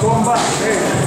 こんばん。